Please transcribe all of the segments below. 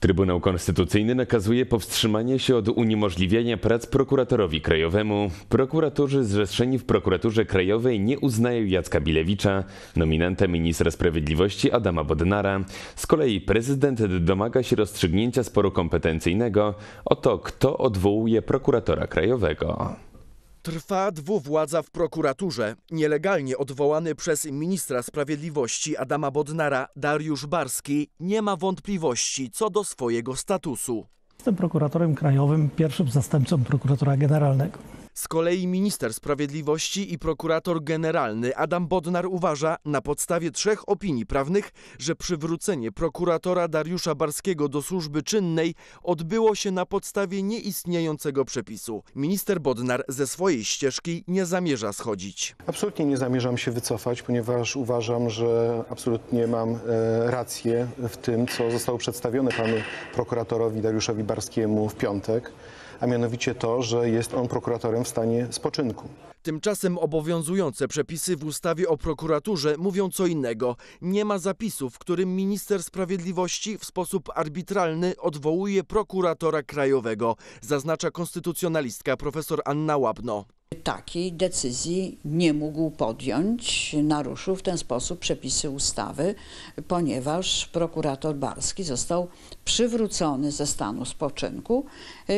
Trybunał Konstytucyjny nakazuje powstrzymanie się od uniemożliwiania prac prokuratorowi krajowemu. Prokuratorzy zrzeszeni w prokuraturze krajowej nie uznają Jacka Bilewicza, nominanta ministra sprawiedliwości Adama Bodnara. Z kolei prezydent domaga się rozstrzygnięcia sporu kompetencyjnego o to, kto odwołuje prokuratora krajowego. Trwa dwuwładza w prokuraturze. Nielegalnie odwołany przez ministra sprawiedliwości Adama Bodnara Dariusz Barski nie ma wątpliwości co do swojego statusu. Jestem prokuratorem krajowym, pierwszym zastępcą prokuratora generalnego. Z kolei minister sprawiedliwości i prokurator generalny Adam Bodnar uważa na podstawie trzech opinii prawnych, że przywrócenie prokuratora Dariusza Barskiego do służby czynnej odbyło się na podstawie nieistniejącego przepisu. Minister Bodnar ze swojej ścieżki nie zamierza schodzić. Absolutnie nie zamierzam się wycofać, ponieważ uważam, że absolutnie mam e, rację w tym, co zostało przedstawione panu prokuratorowi Dariuszowi Barskiemu w piątek, a mianowicie to, że jest on prokuratorem w stanie spoczynku. Tymczasem obowiązujące przepisy w ustawie o prokuraturze mówią co innego. Nie ma zapisu, w którym minister sprawiedliwości w sposób arbitralny odwołuje prokuratora krajowego, zaznacza konstytucjonalistka profesor Anna Łabno. Takiej decyzji nie mógł podjąć, naruszył w ten sposób przepisy ustawy, ponieważ prokurator Barski został przywrócony ze stanu spoczynku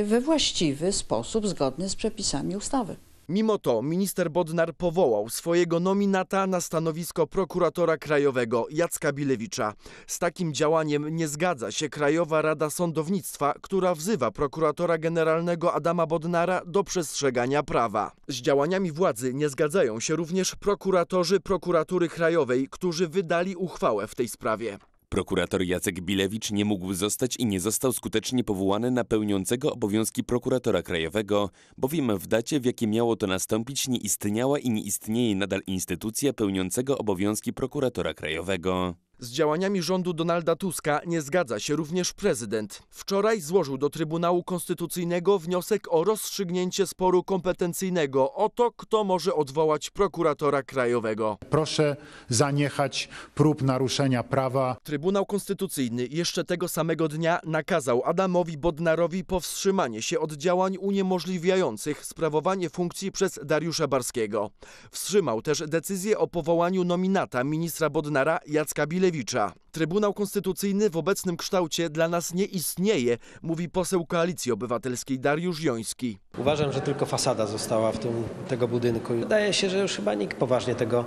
we właściwy sposób zgodny z przepisami ustawy. Mimo to minister Bodnar powołał swojego nominata na stanowisko prokuratora krajowego Jacka Bilewicza. Z takim działaniem nie zgadza się Krajowa Rada Sądownictwa, która wzywa prokuratora generalnego Adama Bodnara do przestrzegania prawa. Z działaniami władzy nie zgadzają się również prokuratorzy prokuratury krajowej, którzy wydali uchwałę w tej sprawie. Prokurator Jacek Bilewicz nie mógł zostać i nie został skutecznie powołany na pełniącego obowiązki prokuratora krajowego, bowiem w dacie, w jakiej miało to nastąpić, nie istniała i nie istnieje nadal instytucja pełniącego obowiązki prokuratora krajowego. Z działaniami rządu Donalda Tuska nie zgadza się również prezydent. Wczoraj złożył do Trybunału Konstytucyjnego wniosek o rozstrzygnięcie sporu kompetencyjnego o to, kto może odwołać prokuratora krajowego. Proszę zaniechać prób naruszenia prawa. Trybunał Konstytucyjny jeszcze tego samego dnia nakazał Adamowi Bodnarowi powstrzymanie się od działań uniemożliwiających sprawowanie funkcji przez Dariusza Barskiego. Wstrzymał też decyzję o powołaniu nominata ministra Bodnara Jacka Bilewicza. Trybunał Konstytucyjny w obecnym kształcie dla nas nie istnieje, mówi poseł Koalicji Obywatelskiej Dariusz Joński. Uważam, że tylko fasada została w tym, tego budynku. Wydaje się, że już chyba nikt poważnie tego,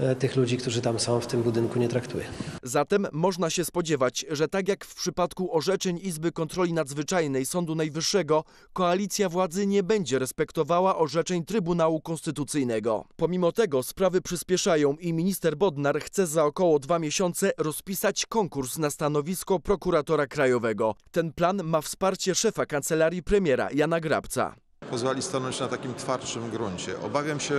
e, tych ludzi, którzy tam są w tym budynku nie traktuje. Zatem można się spodziewać, że tak jak w przypadku orzeczeń Izby Kontroli Nadzwyczajnej Sądu Najwyższego, koalicja władzy nie będzie respektowała orzeczeń Trybunału Konstytucyjnego. Pomimo tego sprawy przyspieszają i minister Bodnar chce za około dwa miesiące rozpisać konkurs na stanowisko prokuratora krajowego. Ten plan ma wsparcie szefa kancelarii premiera Jana Grabca. Pozwali stanąć na takim twardszym gruncie. Obawiam się,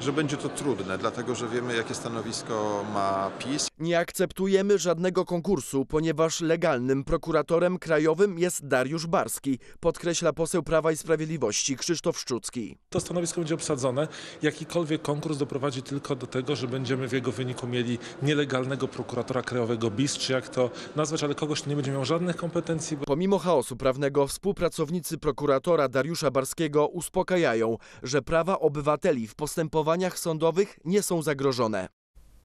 że będzie to trudne, dlatego że wiemy, jakie stanowisko ma PiS. Nie akceptujemy żadnego konkursu, ponieważ legalnym prokuratorem krajowym jest Dariusz Barski, podkreśla poseł Prawa i Sprawiedliwości Krzysztof Szczucki. To stanowisko będzie obsadzone. Jakikolwiek konkurs doprowadzi tylko do tego, że będziemy w jego wyniku mieli nielegalnego prokuratora krajowego BIS, czy jak to nazwać, ale kogoś, kto nie będzie miał żadnych kompetencji. Bo... Pomimo chaosu prawnego współpracownicy prokuratora Dariusza Barskiego uspokajają, że prawa obywateli w postępowaniach sądowych nie są zagrożone.